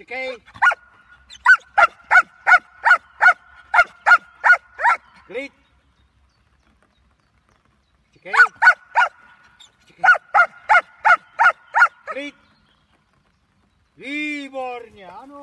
Czekaj. Grit. Czekaj. Czekaj. Grit. Výborně, ano.